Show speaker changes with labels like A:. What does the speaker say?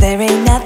A: there ain't nothing